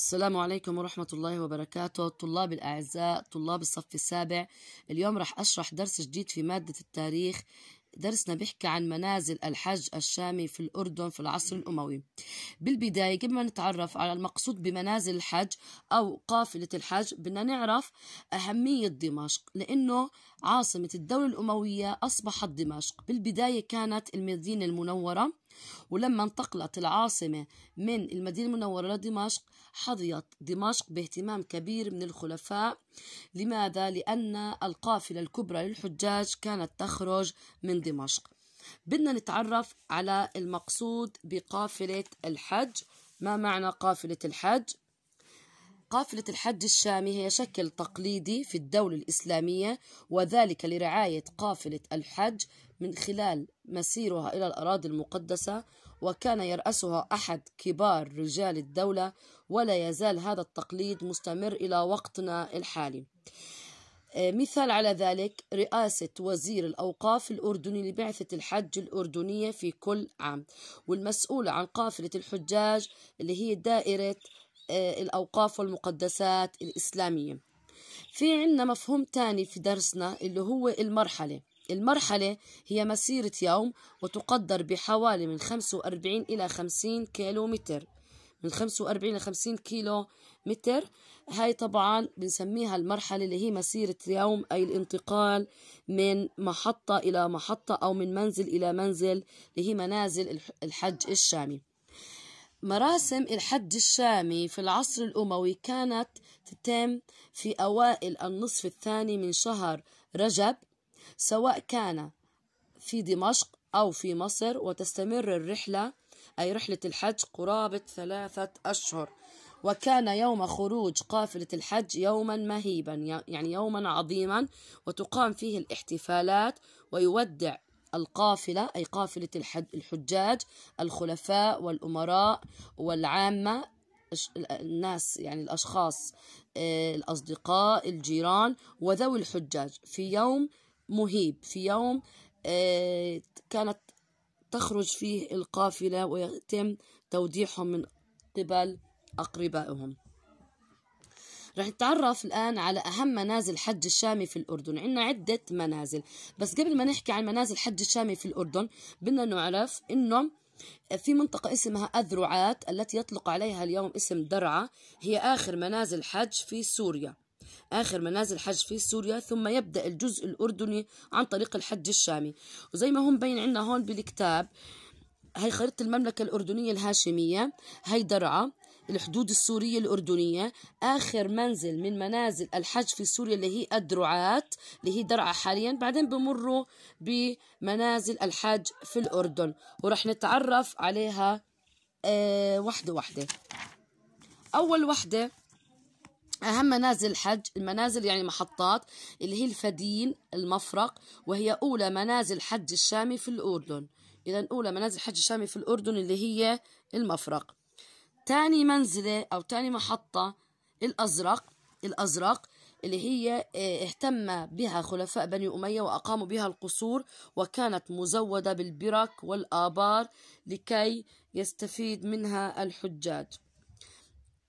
السلام عليكم ورحمة الله وبركاته. طلاب الأعزاء طلاب الصف السابع اليوم رح أشرح درس جديد في مادة التاريخ. درسنا بيحكي عن منازل الحج الشامي في الأردن في العصر الأموي. بالبداية قبل ما نتعرف على المقصود بمنازل الحج أو قافلة الحج بدنا نعرف أهمية دمشق لأنه عاصمة الدولة الأموية أصبحت دمشق. بالبداية كانت المدينة المنورة. ولما انتقلت العاصمة من المدينة المنورة لدمشق حظيت دمشق باهتمام كبير من الخلفاء لماذا؟ لأن القافلة الكبرى للحجاج كانت تخرج من دمشق بدنا نتعرف على المقصود بقافلة الحج ما معنى قافلة الحج؟ قافلة الحج الشامي هي شكل تقليدي في الدولة الإسلامية وذلك لرعاية قافلة الحج من خلال مسيرها إلى الأراضي المقدسة وكان يرأسها أحد كبار رجال الدولة ولا يزال هذا التقليد مستمر إلى وقتنا الحالي. مثال على ذلك رئاسة وزير الأوقاف الأردني لبعثة الحج الأردنية في كل عام والمسؤولة عن قافلة الحجاج اللي هي دائرة الأوقاف والمقدسات الإسلامية. في عنا مفهوم تاني في درسنا اللي هو المرحلة. المرحلة هي مسيرة يوم وتقدر بحوالي من 45 إلى 50 كيلو متر من 45 إلى 50 كيلو متر هاي طبعا بنسميها المرحلة اللي هي مسيرة يوم أي الانتقال من محطة إلى محطة أو من منزل إلى منزل اللي هي منازل الحج الشامي. مراسم الحج الشامي في العصر الأموي كانت تتم في أوائل النصف الثاني من شهر رجب سواء كان في دمشق أو في مصر وتستمر الرحلة أي رحلة الحج قرابة ثلاثة أشهر. وكان يوم خروج قافلة الحج يوما مهيبا يعني يوما عظيما وتقام فيه الاحتفالات ويودع القافلة أي قافلة الحجاج الخلفاء والأمراء والعامة الناس يعني الأشخاص الأصدقاء الجيران وذوي الحجاج. في يوم مهيب في يوم كانت تخرج فيه القافلة ويتم توديعهم من قبل أقربائهم. رح نتعرف الآن على أهم منازل حج الشامي في الأردن. عندنا عدة منازل. بس قبل ما نحكي عن منازل حج الشامي في الأردن بدنا نعرف إنه في منطقة اسمها أذرعات التي يطلق عليها اليوم اسم درعا. هي آخر منازل حج في سوريا. آخر منازل حج في سوريا ثم يبدأ الجزء الأردني عن طريق الحج الشامي. وزي ما هم بين عندنا هون بالكتاب هي خريطة المملكة الأردنية الهاشمية. هي درعا. الحدود السورية الأردنية. آخر منزل من منازل الحج في سوريا اللي هي الدرعات اللي هي درعا حاليا بعدين بمروا بمنازل الحج في الأردن. ورح نتعرف عليها آه وحدة وحدة. أول وحدة أهم منازل الحج المنازل يعني محطات اللي هي الفدين المفرق وهي أولى منازل حج الشامي في الأردن. إذا أولى منازل حج الشامي في الأردن اللي هي المفرق. تاني منزلة أو تاني محطة الأزرق الأزرق اللي هي اهتم بها خلفاء بني أمية وأقاموا بها القصور وكانت مزودة بالبرك والآبار لكي يستفيد منها الحجاج.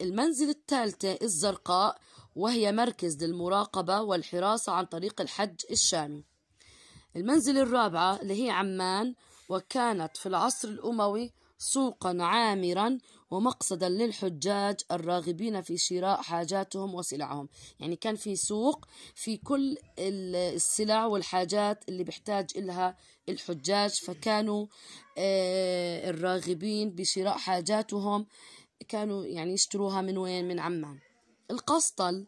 المنزل الثالثة الزرقاء وهي مركز للمراقبة والحراسة عن طريق الحج الشامي. المنزل الرابعة اللي هي عمان وكانت في العصر الأموي سوقا عامرا ومقصدا للحجاج الراغبين في شراء حاجاتهم وسلعهم. يعني كان في سوق في كل السلع والحاجات اللي بيحتاج إلها الحجاج فكانوا الراغبين بشراء حاجاتهم كانوا يعني يشتروها من وين؟ من عمان. القسطل.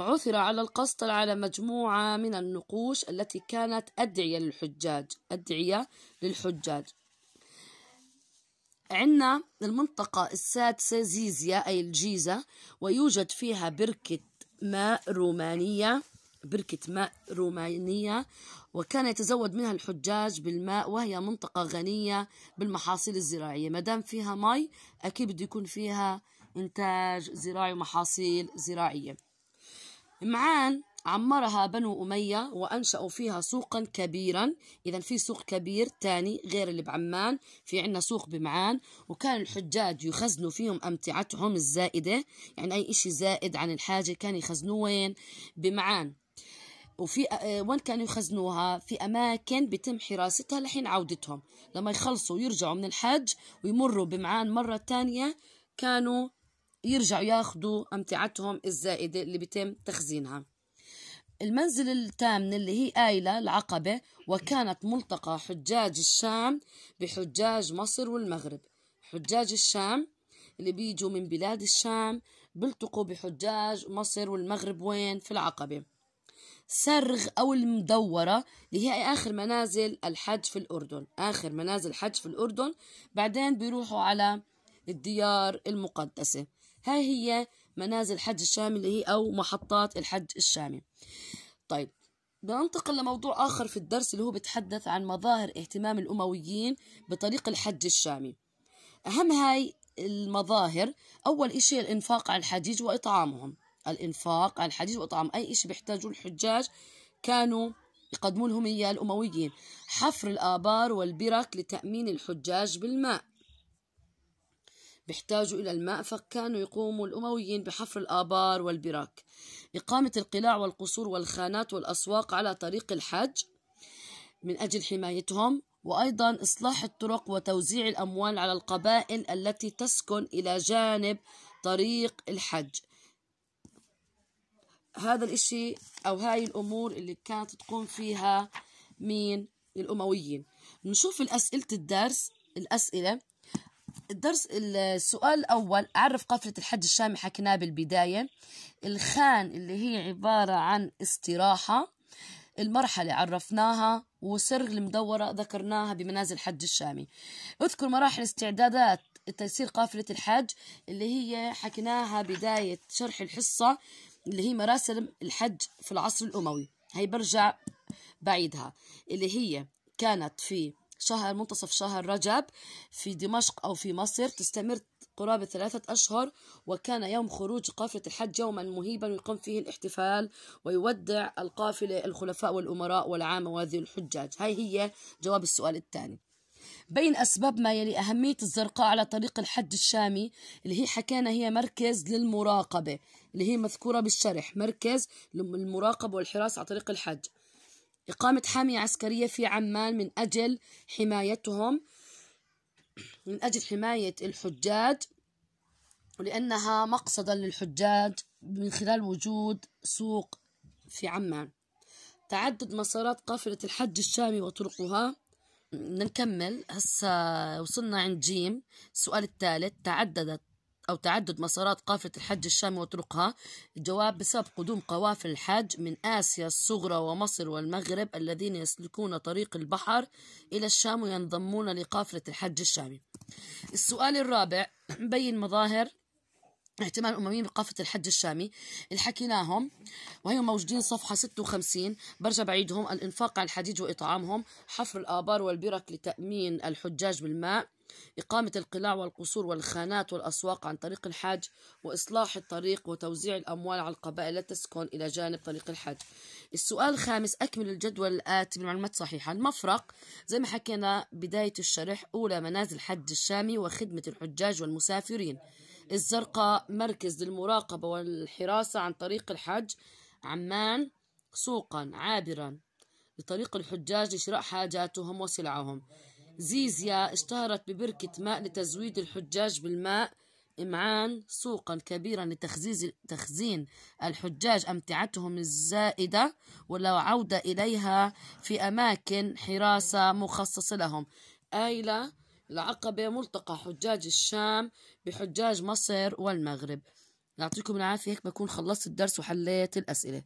عثر على القسطل على مجموعة من النقوش التي كانت أدعية للحجاج أدعية للحجاج. عندنا المنطقة السادسة زيزيا أي الجيزة ويوجد فيها بركة ماء رومانية بركة ماء رومانية وكان يتزود منها الحجاج بالماء وهي منطقة غنية بالمحاصيل الزراعية. ما دام فيها مي أكيد بده يكون فيها إنتاج زراعي ومحاصيل زراعية. معان عمرها بنو أمية وأنشأوا فيها سوقا كبيرا. إذا في سوق كبير تاني غير اللي بعمان في عنا سوق بمعان وكان الحجاج يخزنوا فيهم أمتعتهم الزائدة. يعني أي إشي زائد عن الحاجة كان يخزنوه وين؟ بمعان. وفي آه، وين كانوا يخزنوها؟ في أماكن بتم حراستها لحين عودتهم. لما يخلصوا يرجعوا من الحج ويمروا بمعان مرة تانية كانوا يرجعوا ياخذوا أمتعتهم الزائدة اللي بتم تخزينها. المنزل الثامن اللي هي آيلة العقبة وكانت ملتقى حجاج الشام بحجاج مصر والمغرب. حجاج الشام اللي بيجوا من بلاد الشام بيلتقوا بحجاج مصر والمغرب وين؟ في العقبة. سرغ أو المدورة اللي هي آخر منازل الحج في الأردن. آخر منازل الحج في الأردن بعدين بيروحوا على الديار المقدسة. هاي هي منازل الحج الشامي اللي هي أو محطات الحج الشامي طيب ننتقل لموضوع آخر في الدرس اللي هو بتحدث عن مظاهر اهتمام الأمويين بطريق الحج الشامي أهم هاي المظاهر أول إشي الإنفاق على الحجيج وإطعامهم. الإنفاق على الحجيج وإطعام أي إشي بيحتاجوه الحجاج كانوا يقدموا لهم إياه الأمويين. حفر الآبار والبرك لتأمين الحجاج بالماء. بيحتاجوا إلى الماء فكانوا يقوموا الأمويين بحفر الآبار والبراك. إقامة القلاع والقصور والخانات والأسواق على طريق الحج من أجل حمايتهم وأيضا إصلاح الطرق وتوزيع الأموال على القبائل التي تسكن إلى جانب طريق الحج. هذا الإشي أو هاي الأمور اللي كانت تقوم فيها مين؟ الأمويين. نشوف الأسئلة الدرس الأسئلة. الدرس السؤال الأول عرف قافلة الحج الشامي حكيناه بالبداية الخان اللي هي عبارة عن استراحة المرحلة عرفناها وسرغ المدورة ذكرناها بمنازل الحج الشامي. أذكر مراحل استعدادات تيسير قافلة الحج اللي هي حكيناها بداية شرح الحصة اللي هي مراسم الحج في العصر الأموي. هي برجع بعيدها. اللي هي كانت في شهر منتصف شهر رجب في دمشق أو في مصر. تستمر قرابة ثلاثة أشهر وكان يوم خروج قافلة الحج يوما مهيبا ويقوم فيه الاحتفال ويودع القافلة الخلفاء والأمراء والعامة وذي الحجاج. هاي هي جواب السؤال الثاني. بين أسباب ما يلي أهمية الزرقاء على طريق الحج الشامي اللي هي حكينا هي مركز للمراقبة اللي هي مذكورة بالشرح مركز للمراقبة والحراسة على طريق الحج. إقامة حامية عسكرية في عمان من أجل حمايتهم من أجل حماية الحجاج ولأنها مقصدا للحجاج من خلال وجود سوق في عمان. تعدد مسارات قافلة الحج الشامي وطرقها. نكمل. هسا وصلنا عند جيم. السؤال الثالث. تعددت أو تعدد مسارات قافلة الحج الشامي وطرقها. الجواب بسبب قدوم قوافل الحج من آسيا الصغرى ومصر والمغرب الذين يسلكون طريق البحر إلى الشام وينضمون لقافلة الحج الشامي. السؤال الرابع بين مظاهر احتمال الأمميين بقافة الحج الشامي. اللي حكيناهم وهي موجودين صفحة 56 برجع بعيدهم. الإنفاق على الحجيج وإطعامهم. حفر الآبار والبرك لتأمين الحجاج بالماء. إقامة القلاع والقصور والخانات والأسواق عن طريق الحج وإصلاح الطريق وتوزيع الأموال على القبائل التي تسكن إلى جانب طريق الحج السؤال الخامس أكمل الجدول الآتي بالمعلومات صحيحة. المفرق زي ما حكينا بداية الشرح أولى منازل الحج الشامي وخدمة الحجاج والمسافرين. الزرقاء مركز للمراقبة والحراسة عن طريق الحج عمان سوقا عابرا. لطريق الحجاج لشراء حاجاتهم وسلعهم. زيزيا اشتهرت ببركة ماء لتزويد الحجاج بالماء. إمعان سوقا كبيرا لتخزيز تخزين الحجاج أمتعتهم الزائدة ولو عودة إليها في أماكن حراسة مخصصة لهم. آيلة العقبة ملتقى حجاج الشام بحجاج مصر والمغرب. يعطيكم العافية هيك بكون خلصت الدرس وحليت الأسئلة.